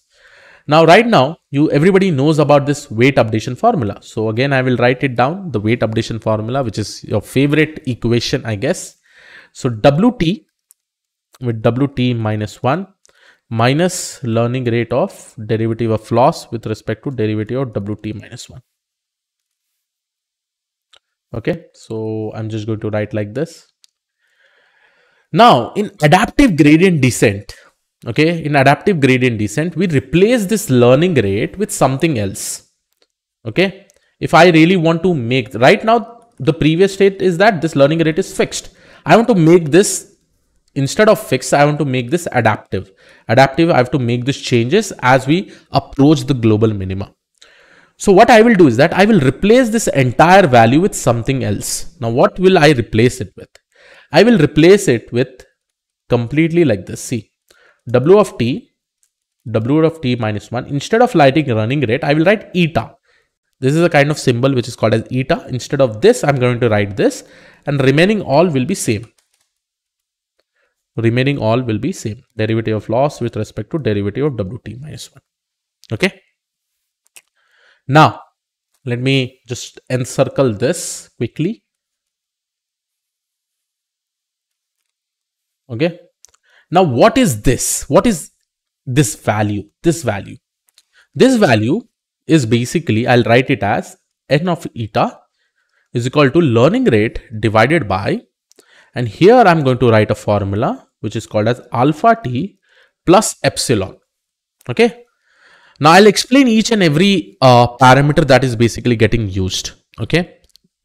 Now, right now, you everybody knows about this weight updation formula. So again, I will write it down, the weight updation formula, which is your favorite equation, I guess. So WT with WT minus 1 minus learning rate of derivative of loss with respect to derivative of wt minus 1 okay so i'm just going to write like this. Now in adaptive gradient descent okay in adaptive gradient descent we replace this learning rate with something else okay? If i really want to make right now the previous state is that this learning rate is fixed. I want to make this instead of fixed, I want to make this adaptive. Adaptive, I have to make this changes as we approach the global minima. So what I will do is that I will replace this entire value with something else. Now, what will I replace it with? I will replace it with completely like this. See, W of t, W of t minus 1. Instead of writing learning rate, I will write eta. This is a kind of symbol which is called as eta. Instead of this, I'm going to write this and remaining all will be same remaining all will be same. Derivative of loss with respect to derivative of wt minus 1 okay? Now let me just encircle this quickly. Okay? Now what is this? What is this value? This value. This value is basically i'll write it as n of eta is equal to learning rate divided by and here i'm going to write a formula which is called as alpha t plus epsilon. Okay. Now I'll explain each and every uh, parameter that is basically getting used. Okay.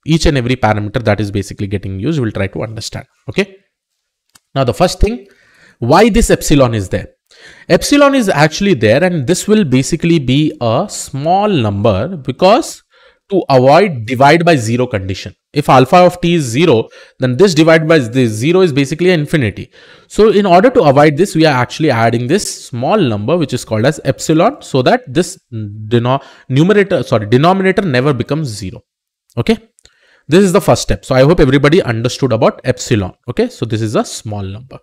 Each and every parameter that is basically getting used, we'll try to understand. Okay. Now the first thing, why this epsilon is there? Epsilon is actually there and this will basically be a small number because to avoid divide by zero condition. If alpha of t is zero, then this divide by this zero is basically infinity. So in order to avoid this, we are actually adding this small number, which is called as epsilon, so that this numerator, sorry, denominator never becomes zero. Okay. This is the first step. So I hope everybody understood about epsilon. Okay. So this is a small number.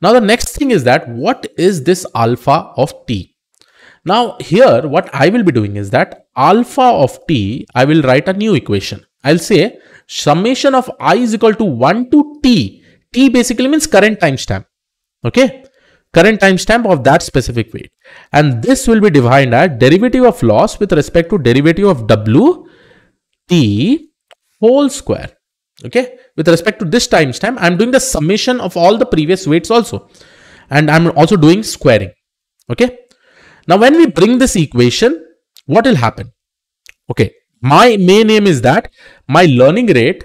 Now the next thing is that what is this alpha of t? Now here what I will be doing is that alpha of t, I will write a new equation. I'll say summation of i is equal to 1 to t. t basically means current timestamp. Okay. Current timestamp of that specific weight. And this will be defined as derivative of loss with respect to derivative of w t whole square. Okay. With respect to this timestamp, I'm doing the summation of all the previous weights also. And I'm also doing squaring. Okay. Now, when we bring this equation, what will happen? Okay, my main aim is that my learning rate,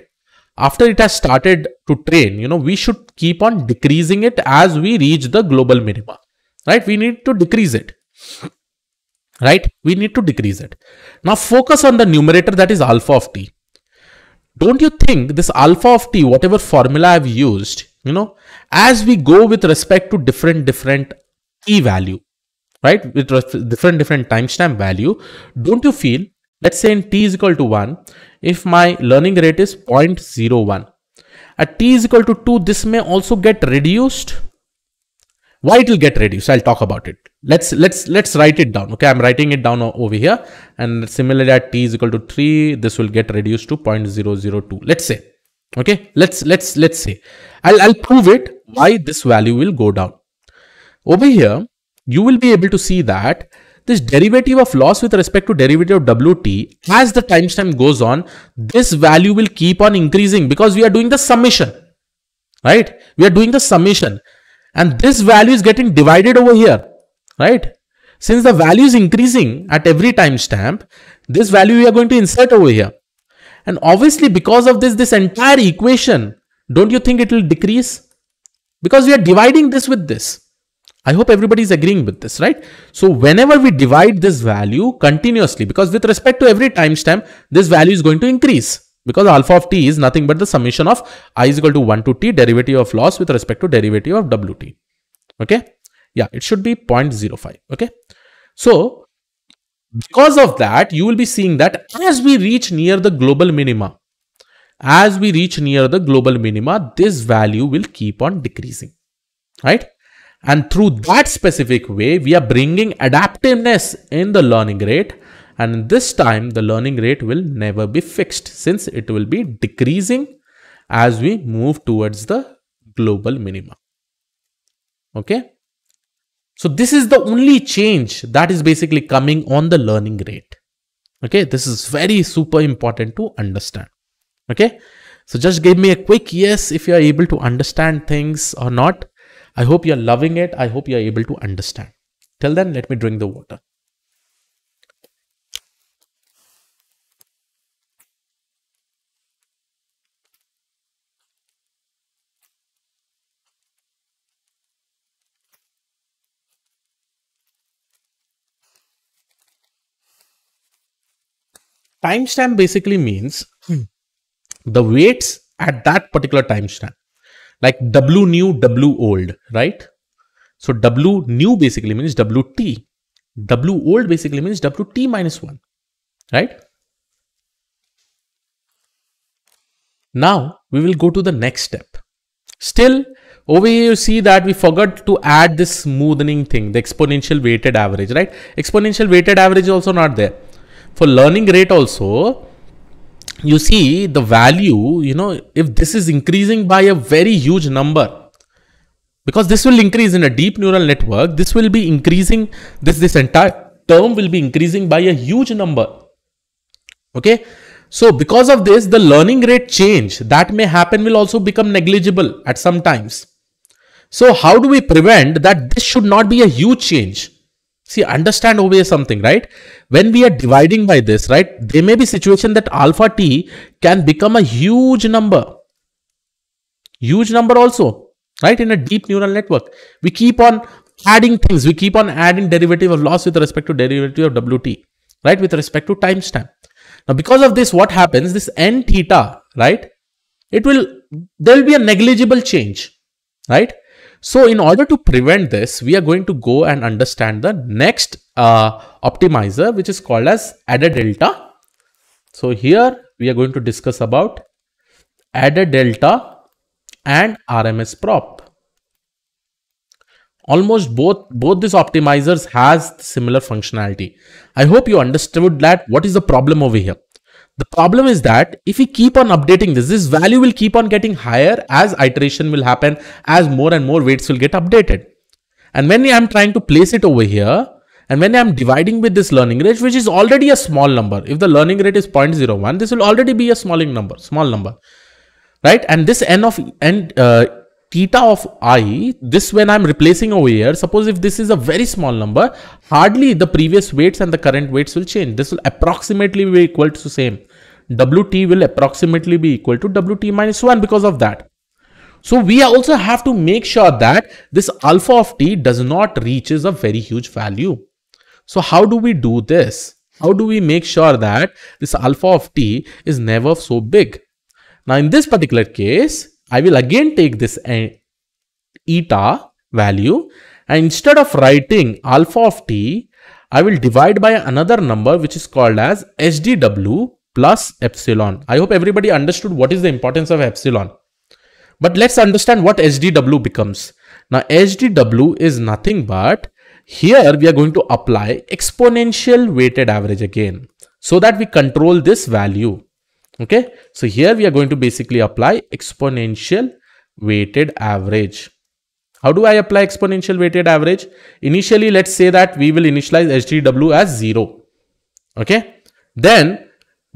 after it has started to train, you know, we should keep on decreasing it as we reach the global minima, right? We need to decrease it. right? We need to decrease it. Now focus on the numerator that is alpha of t. Don't you think this alpha of t, whatever formula I've used, you know, as we go with respect to different, different t value, right? With different, different timestamp value, don't you feel, let's say in t is equal to 1, if my learning rate is 0.01, at t is equal to 2, this may also get reduced. Why it will get reduced? I'll talk about it. Let's let's let's write it down okay? I'm writing it down over here. And similarly at t is equal to 3 this will get reduced to 0.002 let's say okay? Let's let's let's say. I'll i'll prove it why this value will go down. Over here you will be able to see that this derivative of loss with respect to derivative of wt as the timestamp goes on this value will keep on increasing because we are doing the summation right we are doing the summation and this value is getting divided over here, right? Since the value is increasing at every timestamp, this value we are going to insert over here. And obviously because of this, this entire equation, don't you think it will decrease? Because we are dividing this with this. I hope everybody is agreeing with this, right? So whenever we divide this value continuously, because with respect to every timestamp, this value is going to increase because alpha of t is nothing but the summation of i is equal to 1 to t derivative of loss with respect to derivative of wt. Okay. Yeah, it should be 0.05. Okay. So because of that, you will be seeing that as we reach near the global minima, as we reach near the global minima, this value will keep on decreasing, right? And through that specific way, we are bringing adaptiveness in the learning rate and this time the learning rate will never be fixed since it will be decreasing as we move towards the global minima. Okay. So this is the only change that is basically coming on the learning rate. Okay. This is very super important to understand. Okay. So just give me a quick yes if you are able to understand things or not. I hope you're loving it. I hope you're able to understand. Till then, let me drink the water. timestamp basically means the weights at that particular timestamp like w new w old right? So w new basically means wt w old basically means wt minus 1 right? Now we will go to the next step. Still over here you see that we forgot to add this smoothing thing the exponential weighted average right? Exponential weighted average is also not there. For learning rate also, you see the value, you know, if this is increasing by a very huge number, because this will increase in a deep neural network, this will be increasing, this, this entire term will be increasing by a huge number. Okay. So because of this, the learning rate change that may happen will also become negligible at some times. So how do we prevent that this should not be a huge change? See, understand over here something, right? When we are dividing by this, right, there may be situation that alpha t can become a huge number. Huge number also, right? In a deep neural network. We keep on adding things. We keep on adding derivative of loss with respect to derivative of WT, right? With respect to timestamp. Now, because of this, what happens? This n theta, right? It will, there will be a negligible change, right? So in order to prevent this, we are going to go and understand the next uh, optimizer, which is called as AdaDelta. So here we are going to discuss about AdaDelta and RMS prop. Almost both, both these optimizers has similar functionality. I hope you understood that what is the problem over here. The problem is that if we keep on updating this, this value will keep on getting higher as iteration will happen, as more and more weights will get updated. And when I'm trying to place it over here, and when I'm dividing with this learning rate, which is already a small number, if the learning rate is 0.01, this will already be a small number, small number, right? And this n of n uh, theta of i, this when I'm replacing over here, suppose if this is a very small number, hardly the previous weights and the current weights will change. This will approximately be equal to the same. Wt will approximately be equal to Wt minus 1 because of that. So we also have to make sure that this alpha of t does not reaches a very huge value. So how do we do this? How do we make sure that this alpha of t is never so big? Now in this particular case, I will again take this uh, eta value and instead of writing alpha of t, I will divide by another number which is called as SDW plus epsilon. I hope everybody understood what is the importance of epsilon. But let's understand what SDW becomes. Now SDW is nothing but here we are going to apply exponential weighted average again so that we control this value. Okay, so here we are going to basically apply exponential weighted average. How do I apply exponential weighted average? Initially, let's say that we will initialize SDW as 0. Okay. Then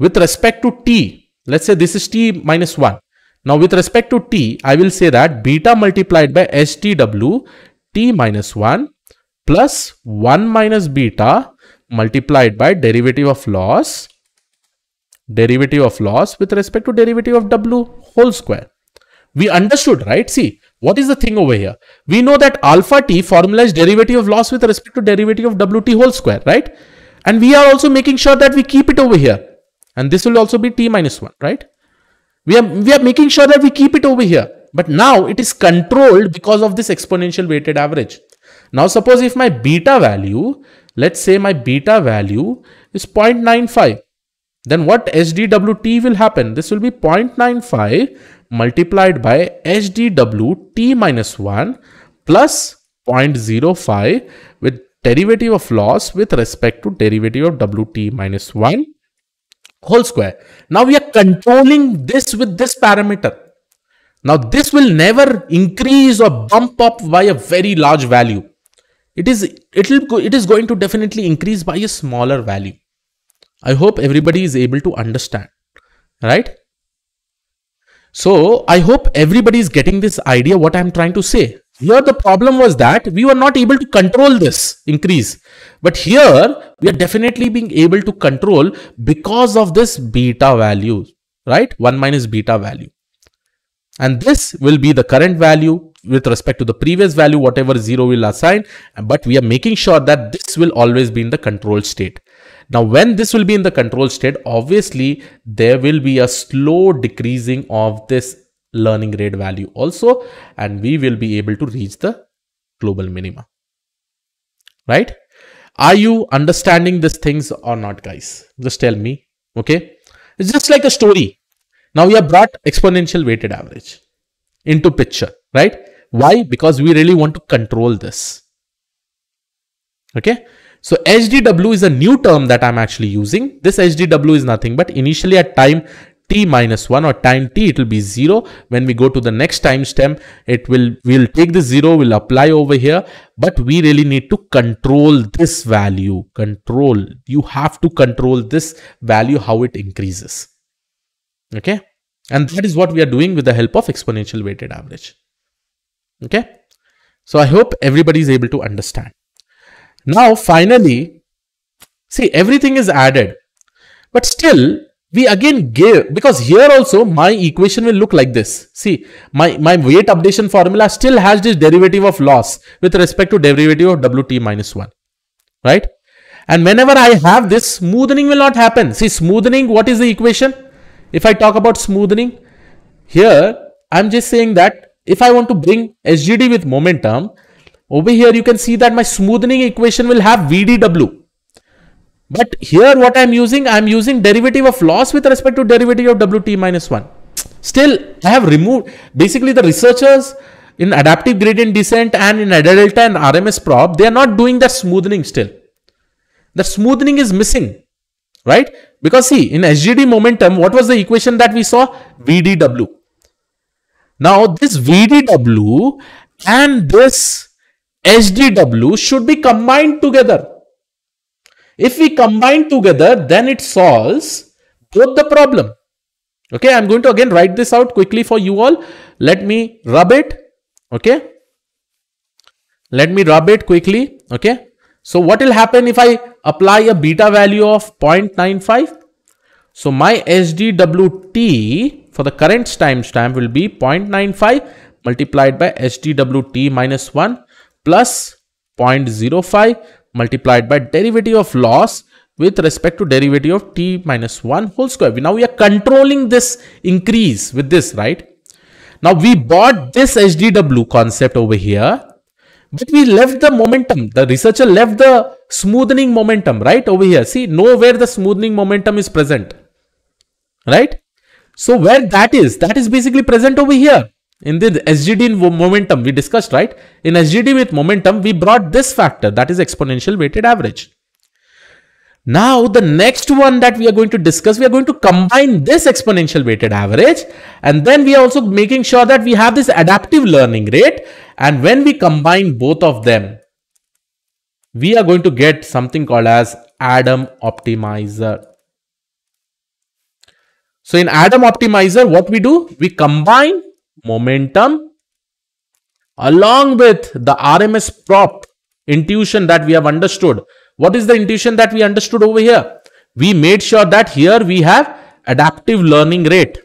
with respect to t, let's say this is t minus 1. Now with respect to t, I will say that beta multiplied by SDW t minus 1 plus 1 minus beta multiplied by derivative of loss derivative of loss with respect to derivative of w whole square. We understood, right? See, what is the thing over here? We know that alpha t formula is derivative of loss with respect to derivative of wt whole square, right? And we are also making sure that we keep it over here. And this will also be t minus 1, right? We are, we are making sure that we keep it over here. But now it is controlled because of this exponential weighted average. Now suppose if my beta value, let's say my beta value is 0.95 then what SDWT will happen? This will be 0.95 multiplied by SDWT minus 1 plus 0.05 with derivative of loss with respect to derivative of WT minus 1 whole square. Now we are controlling this with this parameter. Now this will never increase or bump up by a very large value. It is, it, will, it is going to definitely increase by a smaller value. I hope everybody is able to understand, right? So I hope everybody is getting this idea what I'm trying to say. Here the problem was that we were not able to control this increase. But here we are definitely being able to control because of this beta value, right? 1 minus beta value. And this will be the current value with respect to the previous value, whatever 0 will assign. But we are making sure that this will always be in the control state. Now, when this will be in the control state, obviously there will be a slow decreasing of this learning rate value also, and we will be able to reach the global minima. Right? Are you understanding these things or not, guys? Just tell me. Okay. It's just like a story. Now we have brought exponential weighted average into picture, right? Why? Because we really want to control this. Okay. So SDW is a new term that I'm actually using. This SDW is nothing but initially at time t minus 1 or time t it will be 0 when we go to the next time stem it will we'll take the 0 will apply over here. But we really need to control this value. Control. You have to control this value how it increases. Okay? And that is what we are doing with the help of exponential weighted average. Okay? So i hope everybody is able to understand. Now, finally, see everything is added, but still we again give because here also my equation will look like this. See, my, my weight updation formula still has this derivative of loss with respect to derivative of WT minus 1, right? And whenever I have this, smoothing will not happen. See, smoothing, what is the equation? If I talk about smoothing, here I'm just saying that if I want to bring SGD with momentum, over here, you can see that my smoothing equation will have VDW. But here what I'm using, I'm using derivative of loss with respect to derivative of WT minus 1. Still, I have removed, basically the researchers in adaptive gradient descent and in ADA-Delta and RMS prop, they are not doing that smoothing still. The smoothing is missing, right? Because see, in SGD momentum, what was the equation that we saw? VDW. Now, this VDW and this SDW should be combined together. If we combine together, then it solves both the problem. Okay, I'm going to again write this out quickly for you all. Let me rub it. Okay. Let me rub it quickly. Okay. So what will happen if I apply a beta value of 0.95? So my SDWT for the current timestamp will be 0.95 multiplied by SDWT minus 1 plus 0.05 multiplied by derivative of loss with respect to derivative of t minus 1 whole square. Now we are controlling this increase with this, right? Now we bought this HDW concept over here, but we left the momentum. The researcher left the smoothing momentum right over here. See, nowhere the smoothing momentum is present, right? So where that is, that is basically present over here in the SGD momentum we discussed, right? In SGD with momentum, we brought this factor that is exponential weighted average. Now, the next one that we are going to discuss, we are going to combine this exponential weighted average and then we are also making sure that we have this adaptive learning rate and when we combine both of them, we are going to get something called as Adam optimizer. So in Adam optimizer, what we do? We combine momentum along with the RMS prop intuition that we have understood. What is the intuition that we understood over here? We made sure that here we have adaptive learning rate.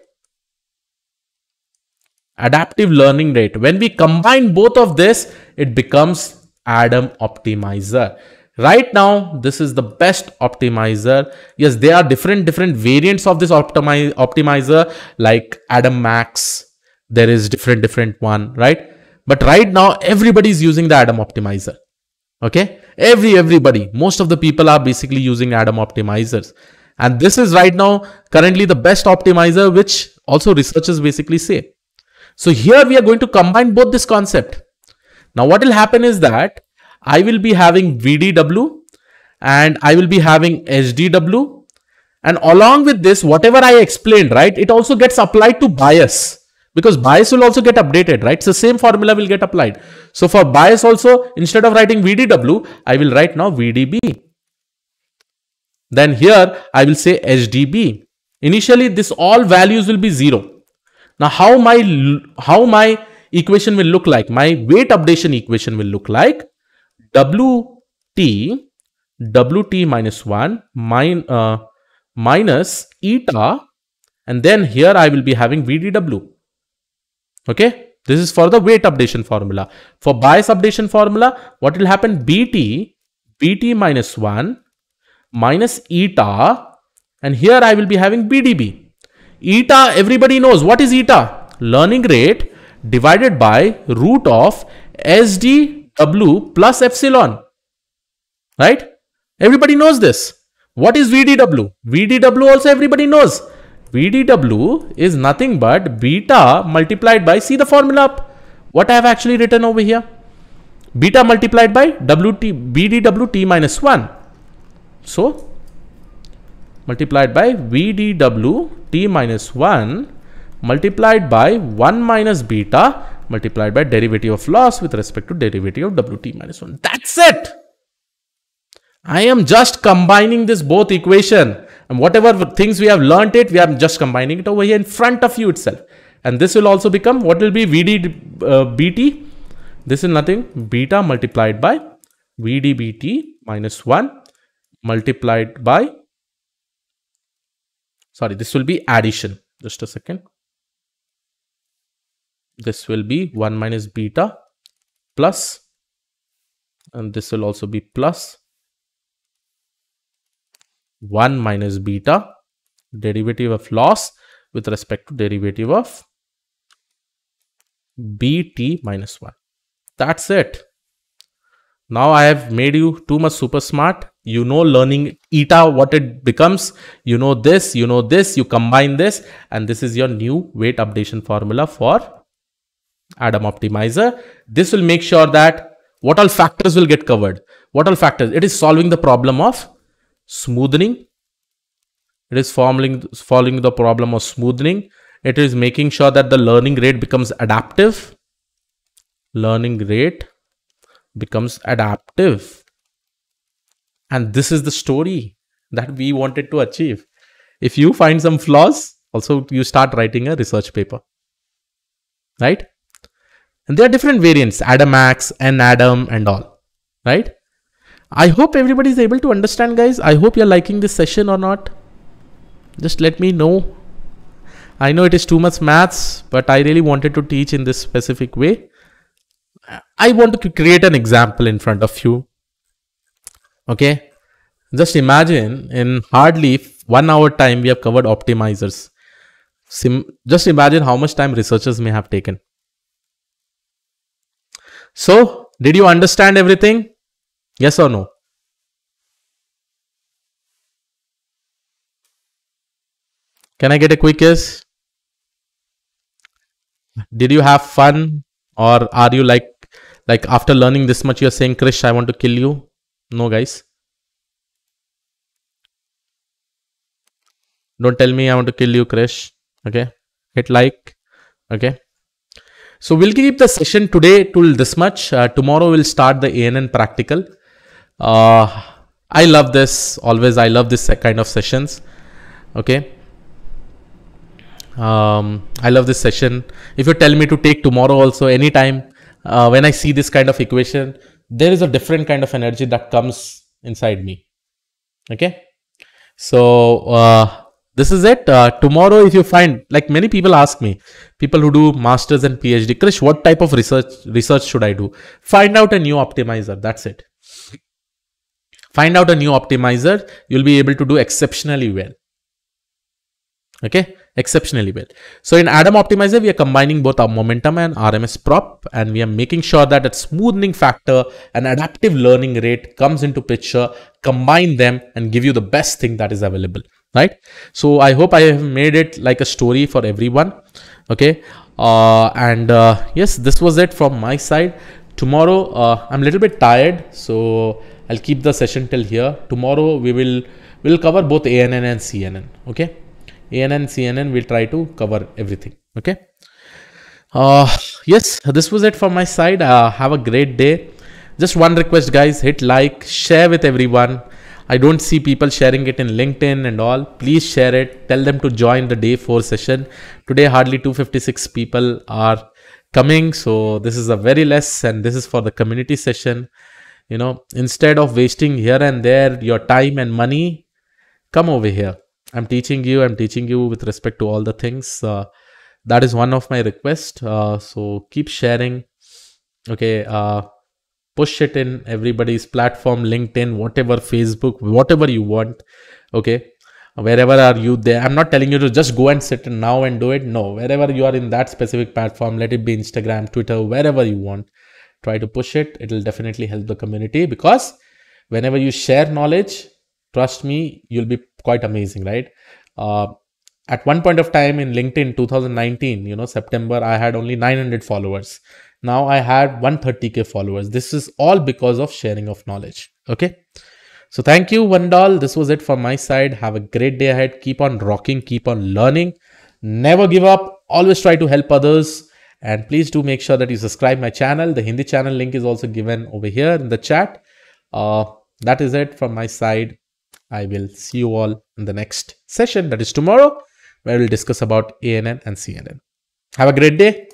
Adaptive learning rate. When we combine both of this, it becomes Adam optimizer. Right now, this is the best optimizer. Yes, there are different different variants of this optimi optimizer like Adam Max. There is different different one, right? But right now, everybody is using the Adam optimizer. Okay, every everybody, most of the people are basically using Adam optimizers, and this is right now currently the best optimizer, which also researchers basically say. So here we are going to combine both this concept. Now, what will happen is that I will be having VDW and I will be having SDW. And along with this, whatever I explained, right, it also gets applied to bias because bias will also get updated, right? So same formula will get applied. So for bias also, instead of writing VDW, I will write now VDB. Then here I will say HDB. Initially, this all values will be zero. Now, how my how my equation will look like? My weight updation equation will look like wt wt minus 1 min, uh, minus eta and then here I will be having VDW. Okay, this is for the weight updation formula. For bias updation formula, what will happen? BT, BT minus 1 minus eta and here I will be having VDB. Eta, everybody knows. What is eta? Learning rate divided by root of SDW plus epsilon. Right? Everybody knows this. What is VDW? VDW also everybody knows. VDW is nothing but beta multiplied by, see the formula up. What I have actually written over here? Beta multiplied by WT, BDW T minus 1. So, multiplied by VDWT minus 1 multiplied by 1 minus beta multiplied by derivative of loss with respect to derivative of Wt minus 1. That's it. I am just combining this both equation and whatever things we have learnt it, we are just combining it over here in front of you itself. And this will also become, what will be VD uh, BT? This is nothing, beta multiplied by VDBT minus 1 multiplied by, sorry, this will be addition. Just a second this will be 1 minus beta plus and this will also be plus 1 minus beta derivative of loss with respect to derivative of bt minus 1. That's it. Now I have made you too much super smart. You know learning eta what it becomes. You know this, you know this, you combine this and this is your new weight updation formula for Adam optimizer. This will make sure that what all factors will get covered. What all factors? It is solving the problem of smoothing. It is following, following the problem of smoothing. It is making sure that the learning rate becomes adaptive. Learning rate becomes adaptive. And this is the story that we wanted to achieve. If you find some flaws, also you start writing a research paper. Right? And there are different variants, Adamax and Adam and all, right? I hope everybody is able to understand guys. I hope you're liking this session or not. Just let me know. I know it is too much maths, but I really wanted to teach in this specific way. I want to create an example in front of you. Okay. Just imagine in hardly one hour time, we have covered optimizers. Sim just imagine how much time researchers may have taken. So, did you understand everything? Yes or no? Can I get a quick yes? Did you have fun or are you like like after learning this much you're saying Krish I want to kill you? No guys. Don't tell me I want to kill you Krish. Okay. Hit like. Okay. So we'll keep the session today till this much. Uh, tomorrow we'll start the ANN practical. Uh, I love this always. I love this kind of sessions. Okay. Um, I love this session. If you tell me to take tomorrow also anytime, uh, when I see this kind of equation, there is a different kind of energy that comes inside me. Okay. So, uh, this is it. Uh, tomorrow, if you find, like many people ask me, people who do masters and PhD, Krish, what type of research research should I do? Find out a new optimizer. That's it. Find out a new optimizer. You'll be able to do exceptionally well. Okay exceptionally well. So in Adam Optimizer, we are combining both our momentum and RMS prop, and we are making sure that a smoothing factor and adaptive learning rate comes into picture, combine them and give you the best thing that is available, right? So I hope I have made it like a story for everyone. Okay. Uh, and uh, yes, this was it from my side. Tomorrow, uh, I'm a little bit tired, so I'll keep the session till here. Tomorrow we will will cover both ANN and CNN. Okay. ANN, CNN, we'll try to cover everything. Okay. Uh, yes, this was it from my side. Uh, have a great day. Just one request, guys hit like, share with everyone. I don't see people sharing it in LinkedIn and all. Please share it. Tell them to join the day four session. Today, hardly 256 people are coming. So, this is a very less, and this is for the community session. You know, instead of wasting here and there your time and money, come over here. I'm teaching you i'm teaching you with respect to all the things. Uh, that is one of my requests. Uh, so keep sharing. Okay uh, push it in everybody's platform linkedin whatever facebook whatever you want. Okay wherever are you there? I'm not telling you to just go and sit now and do it. No wherever you are in that specific platform let it be instagram twitter wherever you want try to push it it will definitely help the community because whenever you share knowledge trust me you'll be quite amazing, right? Uh, at one point of time in LinkedIn 2019, you know, September, I had only 900 followers. Now I had 130k followers. This is all because of sharing of knowledge. Okay. So thank you, Vandal. This was it from my side. Have a great day ahead. Keep on rocking, keep on learning. Never give up. Always try to help others. And please do make sure that you subscribe my channel. The Hindi channel link is also given over here in the chat. Uh, that is it from my side. I will see you all in the next session that is tomorrow where we'll discuss about ANN and CNN. Have a great day.